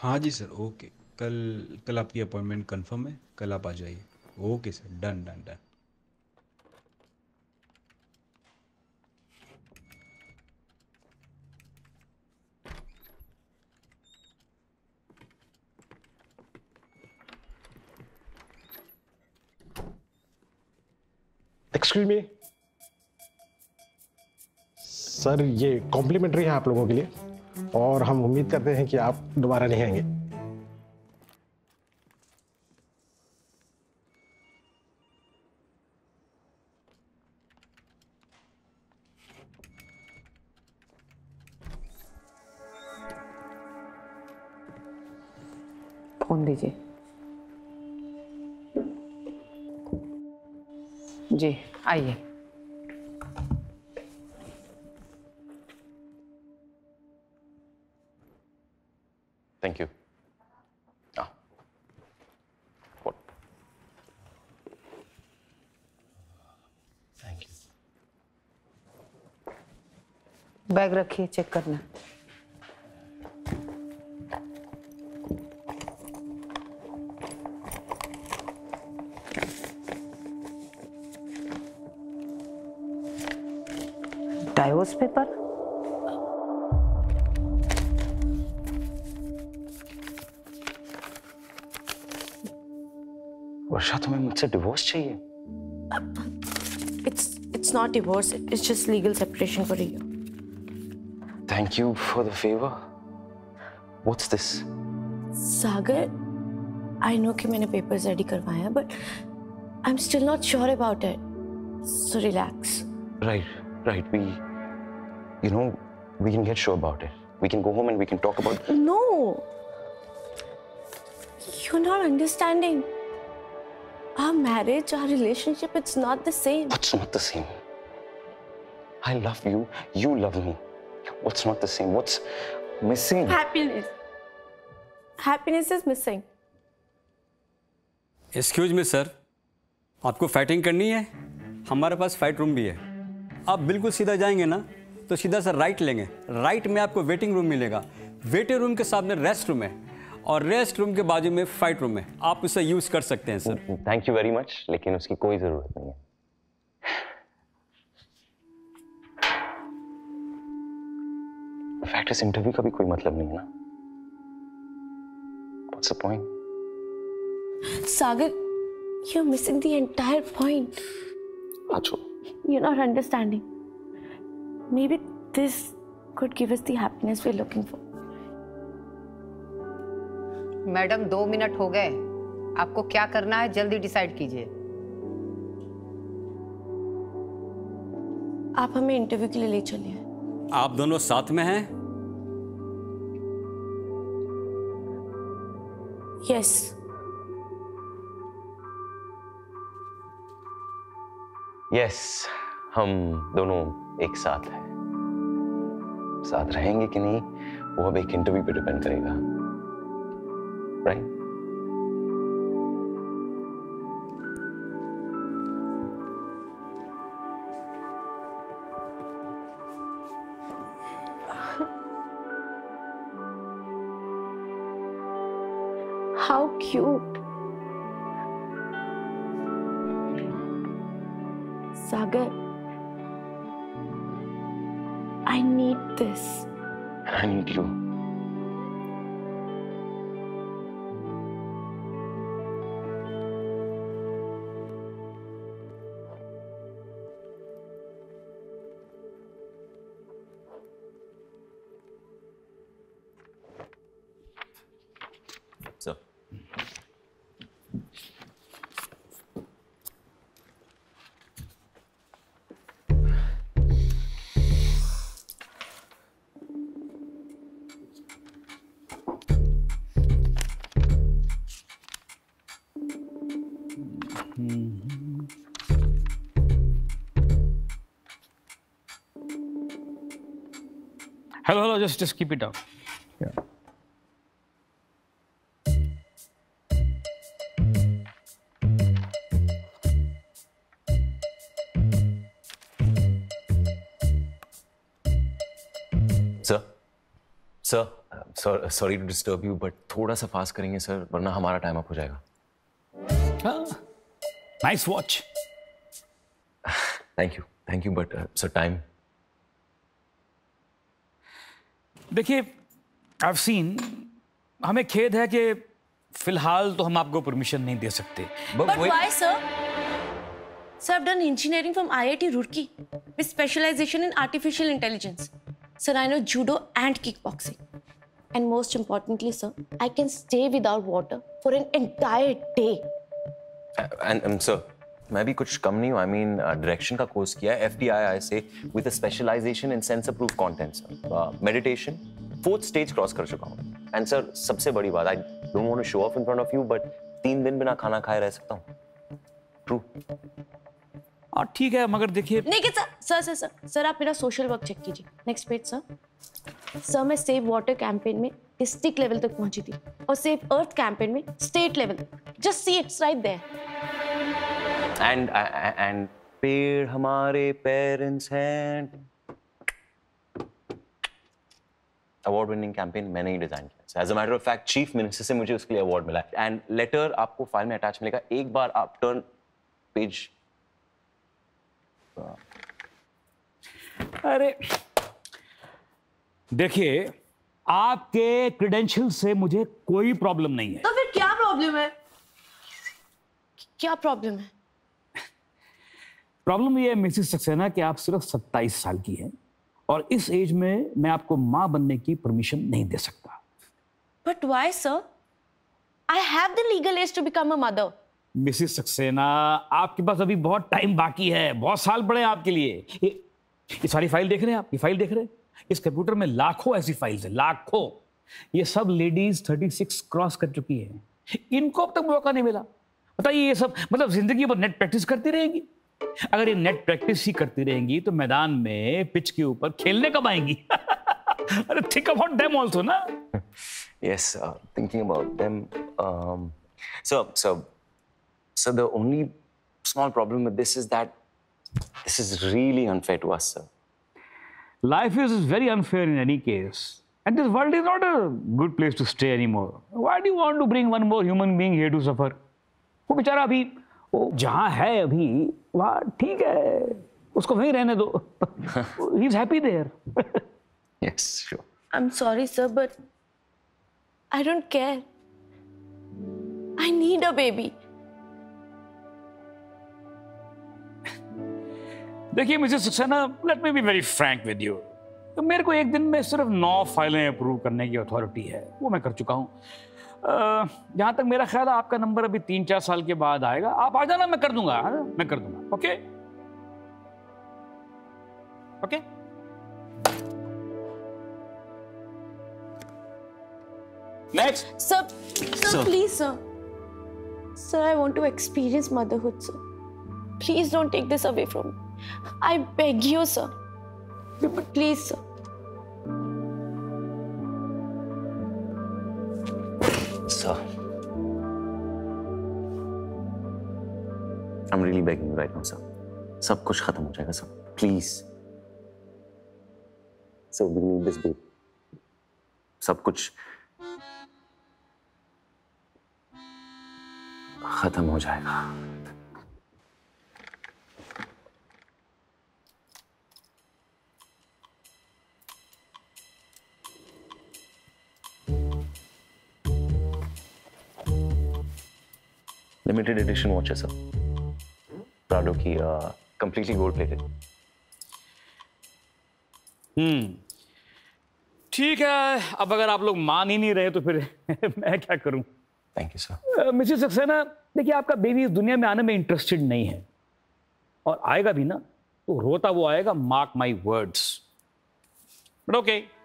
हाँ जी sir, okay. कल कल आपकी अपॉइंटमेंट कंफर्म है, कल आप आ जाइए। Okay sir, done done done. Excuse me sir ये कॉम्प्लीमेंट्री है आप लोगों के लिए। और हम उम्मीद करते हैं कि आप दोबारा नहीं आएँगे। Thank you. Ah. What? Thank you bag रखिए चेक करना डाइवोर्स पेपर वर्षा तुम्हें मुझसे डिवोर्स चाहिए It's it's not divorce. It's just legal separation for a year. Thank you for the favor. What's this? Sagar, I know कि मैंने papers ready करवाए हैं, but I'm still not sure about it. So relax. Right, right. We, you know, we can get sure about it. We can go home and we can talk about. No. You're not understanding. Our marriage, our relationship, it's not the same. What's not the same? I love you. You love me. What's not the same? What's missing? Happiness. Happiness is missing. Excuse me sir आपको fighting करनी है हमारे पास fight room भी है आप बिल्कुल सीधा जाएँगे ना तो सीधा सर राइट लेंगे राइट में आपको वेटिंग रूम मिलेगा वेटिंग रूम के सामने रेस्ट रूम है और रेस्ट रूम के बाजू में फाइट रूम है। आप उसे यूज़ कर सकते हैं sir thank you very much लेकिन उसकी कोई ज़रूरत नहीं है। इंटरव्यू का भी कोई मतलब नहीं है ना। What's the point Sagar you are missing the entire point आचो you not understanding may be this could give us the happiness we are looking for madam दो मिनट हो गए। आपको क्या करना है जल्दी डिसाइड कीजिए। आप हमें इंटरव्यू के लिए ले चलिए। आप दोनों साथ में हैं? यस यस हम दोनों एक साथ हैं। साथ रहेंगे कि नहीं वो अब एक इंटरव्यू पे डिपेंड करेगा। right? How cute. Sagar, I need this. I need you. Hello, hello, just just keep it down. Yeah. Sir? Sorry to disturb you but थोड़ा सा फास्ट करेंगे सर वरना हमारा टाइम अप हो जाएगा nice watch thank you thank you but sir time देखिए I have seen हमें खेद है कि फ़िलहाल तो हम आपको परमिशन नहीं दे सकते। But why sir I T engineering Roorkee with specialization in artificial intelligence sir I know judo and kickboxing and most importantly sir I can stay without water for an entire day and sir मैं भी कुछ कम नहीं हूँ। I mean direction का course किया है F T I I से with a specialization in sense approve content meditation fourth stage cross कर चुका हूँ। एंड सर सबसे बड़ी बात I don't want to show off in front of you but तीन दिन बिना खाना खाए रह सकता हूँ। ट्रू हाँ ठीक है मगर देखिए नहीं sir sir sir sir sir आप मेरा सोशल वर्क चेक कीजिए। नेक्स्ट पेज सर सर मैं सेव वाटर कैंपेन में डिस्ट्रिक्ट लेवल तक पहुँची थी और सेव अर्थ कैंपेन में state level just see it's right there and and पेड़ हमारे पेरेंट्स हैं। अवार्ड विनिंग कैंपेन मैंने ही डिज़ाइन किया। As a matter of fact chief minister से मुझे उसके लिए अवार्ड मिला एंड लेटर आपको फ़ाइल में अटैच मिलेगा। एक बार आप टर्न पेज अरे देखिए आपके क्रेडेंशियल से मुझे कोई प्रॉब्लम नहीं है। तो फिर क्या प्रॉब्लम है? क्या प्रॉब्लम है? प्रॉब्लम ये है मिसिस सक्सेना कि आप सिर्फ़ 27 साल की हैं और इस एज में मैं आपको माँ बनने की परमिशन नहीं दे सकता। But why sir I have the legal age to become a mother Mrs Saxena आपके पास अभी बहुत टाइम बाकी है बहुत साल पड़े हैं आपके लिए। ये, ये सारी फ़ाइल देख रहे हैं आप? ये फ़ाइल देख रहे हैं? इस कंप्यूटर में लाखों ऐसी फाइल्स हैं लाखों। ये सब लेडीज़ 36 क्रॉस कर चुकी हैं। इनको अब तक मौका नहीं मिला। बताइए ये सब मतलब ज़िंदगी भर नेट प्रैक्टिस करती रहेंगी? अगर ये नेट प्रैक्टिस ही करती रहेंगी तो मैदान में पिच के ऊपर खेलने कब आएँगी? अरे थिंक अबाउट देम आल्सो ना। Yes thinking about them so so so the only small problem with this is that this is really unfair to us sir life is very unfair in any case and this world is not a good place to stay any more why do want to bring one more human being here to suffer वो बेचारा अभी वो जहाँ है अभी वहाँ ठीक है उसको वहीं रहने दो he is happy there Yes, sure. I'm sorry, sir, but I don't care. I need a baby. देखिए Mrs Saxena let me be very frank with you तो मेरे को एक दिन में सिर्फ़ नौ फाइलें अप्रूव करने की अथॉरिटी है वो मैं कर चुका हूँ जहाँ तक मेरा ख्याल है आपका नंबर अभी तीन चार साल के बाद आएगा। आप आ जाना मैं कर दूँगा हाँ? मैं कर दूँगा okay? Okay? Next sir sir please sir sir I want to experience motherhood sir please don't take this away from me I beg you sir please sir Sir. I'm really begging you right now, sir. सब कुछ खत्म हो जाएगा, sir. Please. Sir, we need this baby. सब कुछ खत्म हो जाएगा लिमिटेड एडिशन वॉच है सर प्राडो की कंप्लीटली गोल्ड प्लेटेड ठीक है अब अगर आप लोग मान ही नहीं रहे तो फिर मैं क्या करूँ? Thank you sir Mrs Saxena देखिए आपका बेबी इस दुनिया में आने में इंटरेस्टेड नहीं है। और आएगा भी ना तो रोता वो आएगा mark my words but okay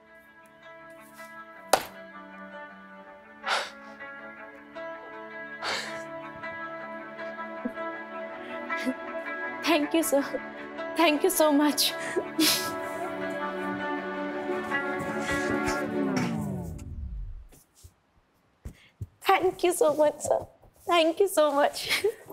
you, sir. Thank you so much. Thank you so much, sir. Thank you so much.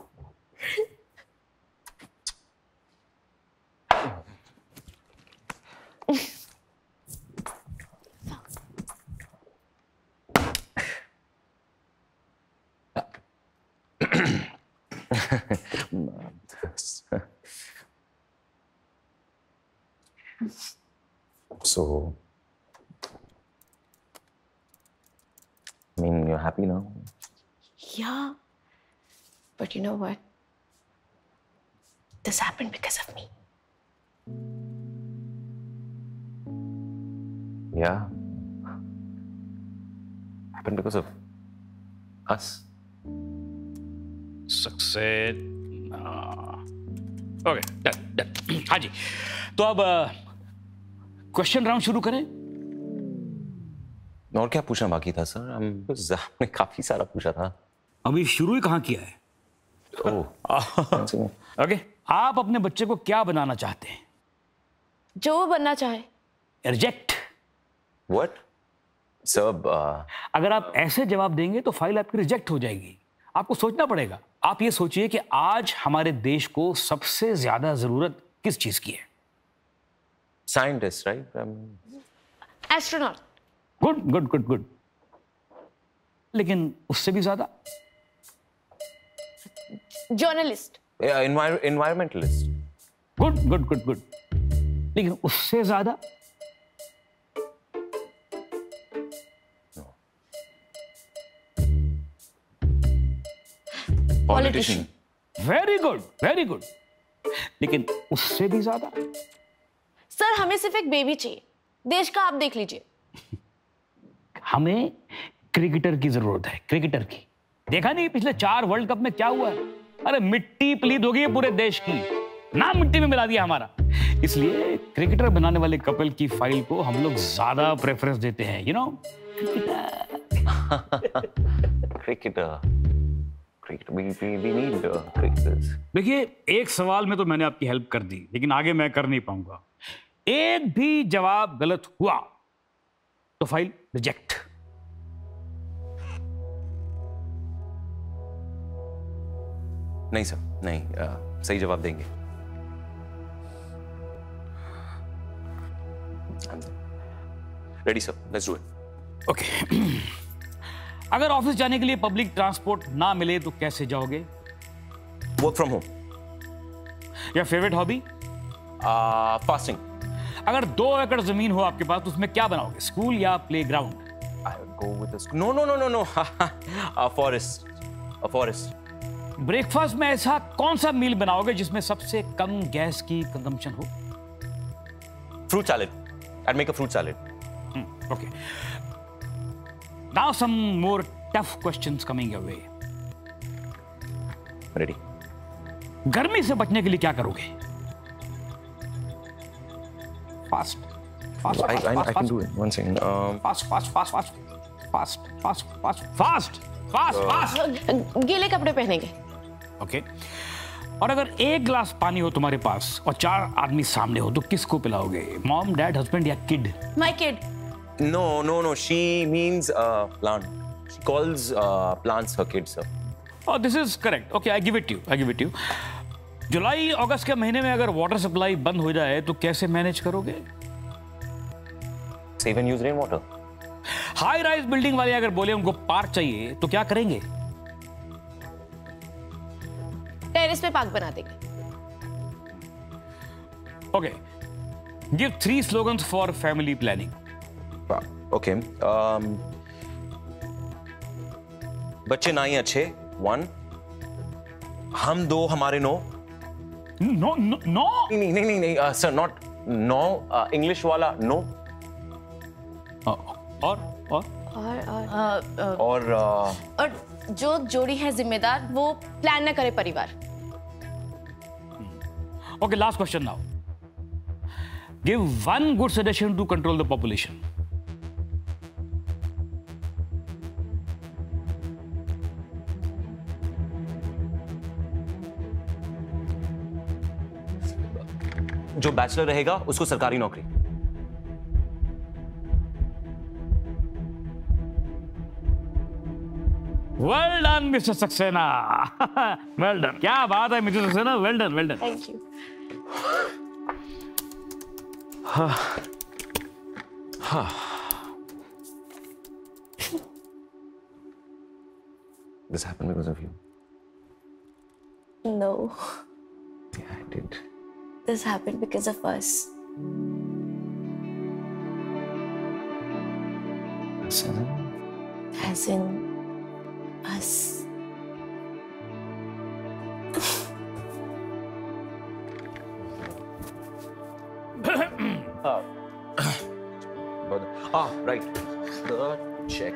you know what? This happened because of me. Yeah. Happened because of us. Success okay done done हाँ जी। तो अब question round शुरू करें। और क्या पूछना बाकी था सर हम आपने काफ़ी सारा पूछा था। अभी शुरू ही कहाँ किया है? ओह। ओके आप अपने बच्चे को क्या बनाना चाहते हैं? जो वो बनना चाहे। रिजेक्ट व्हाट सर अगर आप ऐसे जवाब देंगे तो फ़ाइल आपकी रिजेक्ट हो जाएगी। आपको सोचना पड़ेगा। आप ये सोचिए कि आज हमारे देश को सबसे ज़्यादा ज़रूरत किस चीज़ की है? Scientist right astronaut good good good good लेकिन उससे भी ज़्यादा? Journalist environmentalist good good good good लेकिन उससे ज़्यादा politician very good very good लेकिन उससे भी ज़्यादा। सर हमें सिर्फ़ एक बेबी चाहिए। देश का आप देख लीजिए। हमें क्रिकेटर की ज़रूरत है क्रिकेटर की। देखा नहीं पिछले चार वर्ल्ड कप में क्या हुआ? है अरे मिट्टी पलीद हो गई पूरे देश की। नाम मिट्टी में मिला दिया हमारा। इसलिए क्रिकेटर बनाने वाले कपल की फ़ाइल को हम लोग ज़्यादा प्रेफरेंस देते हैं यू नो cricketers. देखिए एक सवाल में तो मैंने आपकी हेल्प कर दी लेकिन आगे मैं कर नहीं पाऊँगा। एक भी जवाब गलत हुआ तो फ़ाइल रिजेक्ट नहीं सर नहीं uh, सही जवाब देंगे। Ready sir let's do it okay अगर ऑफ़िस जाने के लिए पब्लिक ट्रांसपोर्ट ना मिले तो कैसे जाओगे? वर्क फ्रॉम होम या फेवरेट हॉबी फास्टिंग अगर दो एकड़ ज़मीन हो आपके पास तो उसमें क्या बनाओगे? स्कूल या playground no no no no no forest no, breakfast में ऐसा कौन सा मील बनाओगे जिसमें सबसे कम गैस की कंजम्पशन हो? Fruit salad. I'd make a fruit salad. Okay now some more tough questions coming your way Ready. गर्मी से बचने के लिए क्या करोगे? Fast fast fast fast fast fast fast fast fast fast fast fast गीले कपड़े पहनेंगे। ओके और अगर एक ग्लास पानी हो तुम्हारे पास और चार आदमी सामने हो तो किसको पिलाओगे? मॉम डैड हस्बैंड या kid my kid no no no she plant. She calls uh, plants her kids, और this is correct okay I give it you I give it you जुलाई अगस्त के महीने में अगर वाटर सप्लाई बंद हो जाए तो कैसे मैनेज करोगे? Save and use rainwater. High rise building वाले अगर बोले उनको पार्क चाहिए तो क्या करेंगे? टेरेस पे पार्क बना देंगे। Okay give three slogans for family planning Wow. Okay. Um, बच्चे ना ही अच्छे। वन हम दो हमारे नो नो नो नो नहीं नहीं नहीं नहीं सर नॉट नो इंग्लिश वाला नो और और? और और? अ, और uh, और जो जोड़ी है जिम्मेदार वो प्लान ना करे परिवार। Okay last question now give one good suggestion to control the population जो बैचलर रहेगा उसको सरकारी नौकरी। Well done, Mr. Saxena. well done. क्या बात है, Mr. Saxena. Well done, well done. Thank you This happened because of you. No Yeah, I did. This happened because of us As in Us. But, ah, right. The check.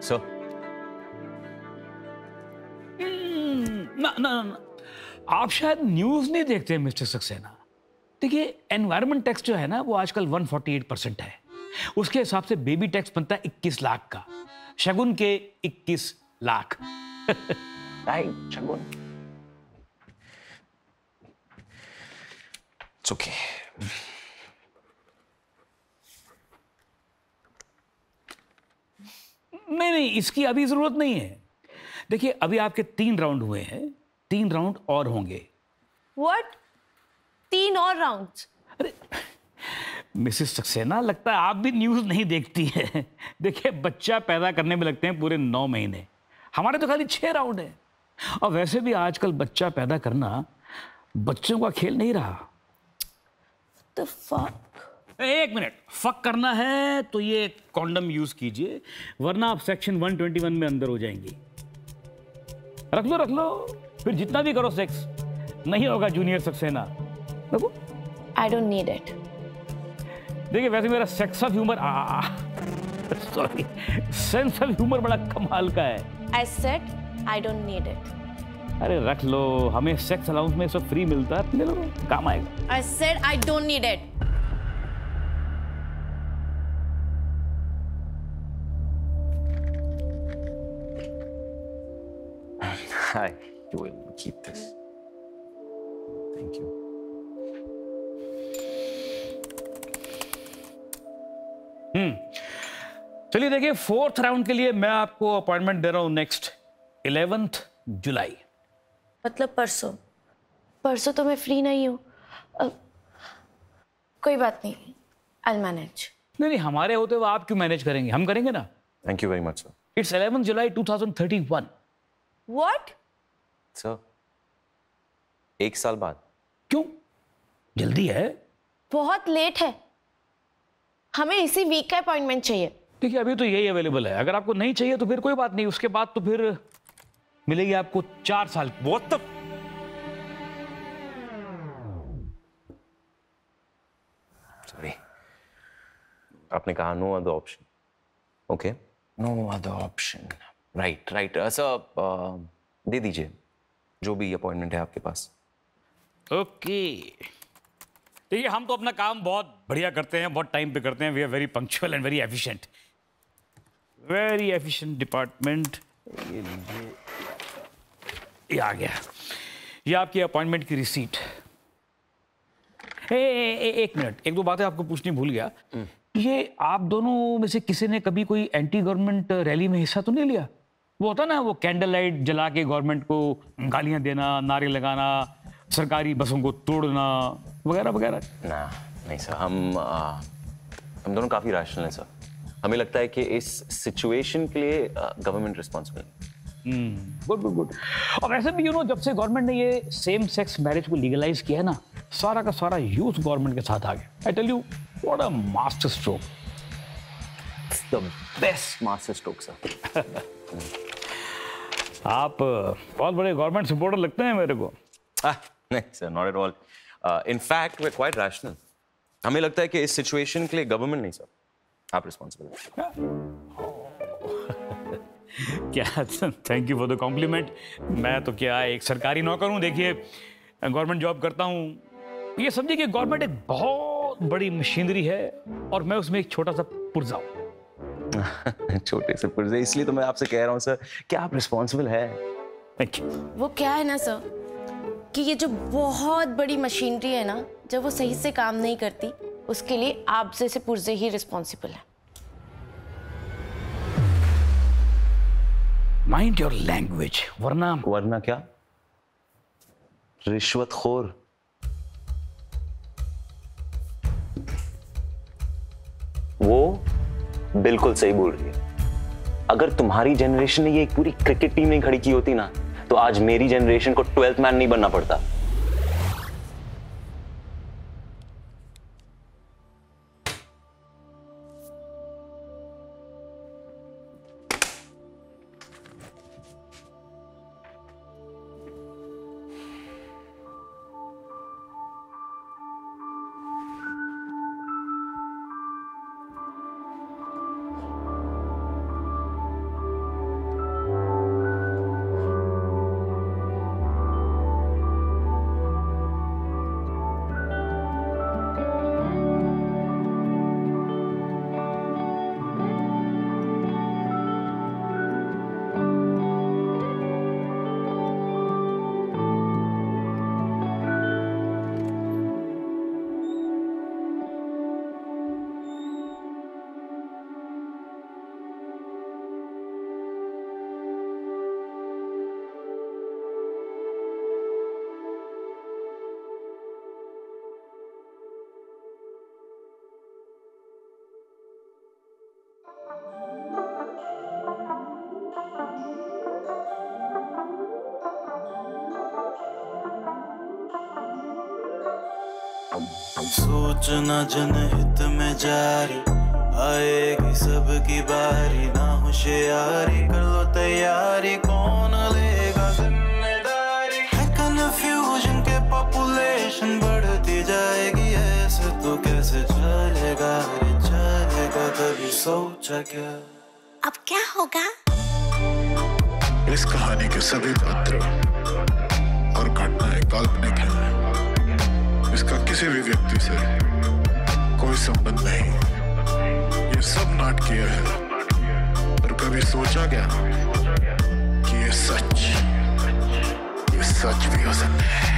So, ना ना ना आप शायद news नहीं देखते mister Saxena देखिए environment tax जो है ना, वो आजकल 148 परसेंट है। उसके हिसाब से बेबी टैक्स बनता है 21 लाख का। शगुन के 21 लाख. It's नहीं नहीं, इसकी अभी ज़रूरत नहीं है। देखिए, अभी आपके तीन राउंड हुए हैं, तीन राउंड और होंगे। What? तीन और राउंड्स मिसेस सक्सेना लगता है आप भी न्यूज़ नहीं देखती है। देखिए बच्चा पैदा करने में लगते हैं पूरे नौ महीने। हमारे तो खाली छह राउंड है। और वैसे भी आजकल बच्चा पैदा करना बच्चों का खेल नहीं रहा। फक एक मिनट फक करना है तो ये कॉन्डम यूज़ कीजिए वरना आप सेक्शन 121 में अंदर हो जाएँगी। रख लो रख लो। फिर जितना भी करो सेक्स नहीं होगा जूनियर सक्सेना। देखो आई डोंट नीड इट देखिए वैसे मेरा sex of humour sorry sense of humour बड़ा कमाल का है। I said I don't need it अरे रख लो हमें सेक्स अलाउंस में सब फ्री मिलता है ले लो काम आएगा। I said I don't need it Hi, you will keep this. चलिए देखिए फोर्थ राउंड के लिए मैं आपको अपॉइंटमेंट दे रहा हूँ नेक्स्ट इलेवेंथ जुलाई। मतलब परसों। परसों तो मैं फ्री नहीं हूँ। कोई बात नहीं आई मैनेज नहीं नहीं हमारे होते हुए आप क्यों मैनेज करेंगे? हम करेंगे ना? Thank you very much, sir. It's 11 July 2031 what Sir, एक साल बाद। क्यों? जल्दी है। बहुत लेट है। हमें इसी वीक का अपॉइंटमेंट चाहिए। देखिए अभी तो यही अवेलेबल है। अगर आपको नहीं चाहिए तो फिर कोई बात नहीं उसके बाद तो फिर मिलेगी आपको चार साल। बहुत the? Sorry. आपने कहा no other option okay no other option right right sir दे दीजिए। जो भी अपॉइंटमेंट है आपके पास। ओके देखिए हम तो अपना काम बहुत बढ़िया करते हैं बहुत टाइम पे करते हैं। We are very punctual and very efficient very efficient department ये ये आ गया। ये आपकी अपॉइंटमेंट की रिसीट ए, ए, ए, एक मिनट एक दो बातें आपको पूछनी भूल गया। ये आप दोनों में से किसी ने कभी कोई एंटी गवर्नमेंट रैली में हिस्सा तो नहीं लिया? वो होता ना वो कैंडल लाइट जला के गवर्नमेंट को गालियाँ देना नारे लगाना सरकारी बसों को तोड़ना वगैरह वगैरह। ना नहीं सर हम आ, हम दोनों काफ़ी रैशनल हैं सर। हमें लगता है कि इस सिचुएशन के लिए government responsible good good good और वैसे भी यू नो जब से गवर्नमेंट ने ये सेम सेक्स मैरिज को लीगलाइज किया है ना सारा का सारा यूथ गवर्नमेंट के साथ आ गया। I tell you what a masterstroke the best masterstroke sir आप बहुत बड़े गवर्नमेंट सपोर्टर लगते हैं मेरे को। नहीं sir not at all in fact way quite rational हमें लगता है कि इस सिचुएशन के लिए गवर्नमेंट नहीं सर आप रिस्पॉन्सिबल क्या? Thank you for the compliment मैं तो क्या एक सरकारी नौकर हूँ देखिए गवर्नमेंट जॉब करता हूँ। ये समझिए कि गवर्नमेंट एक बहुत बड़ी मशीनरी है और मैं उसमें एक छोटा सा पुर्जा हूँ। छोटे से पुर्जे इसलिए तो मैं आपसे कह रहा हूँ सर कि आप रिस्पॉन्सिबल है? वो क्या है ना सर कि ये जो बहुत बड़ी मशीनरी है ना जब वो सही से काम नहीं करती उसके लिए आप जैसे पुरजे ही रिस्पॉन्सिबल है। माइंड योर लैंग्वेज वरना वरना क्या? रिश्वत खोर वो बिल्कुल सही बोल रही है। अगर तुम्हारी जनरेशन ने ये एक पूरी क्रिकेट टीम नहीं खड़ी की होती ना तो आज मेरी जनरेशन को ट्वेल्थ मैन नहीं बनना पड़ता। सूचना जनहित में जारी आएगी सबकी बारी ना होशियारी कर लो तैयारी कौन लेगा ज़िम्मेदारी? है कन्फ्यूज़न के पॉपुलेशन बढ़ती जाएगी ऐसे तो कैसे चलेगा? रे चलेगा कभी सोचा क्या? अब क्या होगा? इस कहानी के सभी पात्र और घटनाएँ काल्पनिक हैं। किसी भी व्यक्ति से कोई संबंध नहीं। ये सब नाटकीय है। और कभी सोचा गया कि ये सच ये सच भी हो सकता है?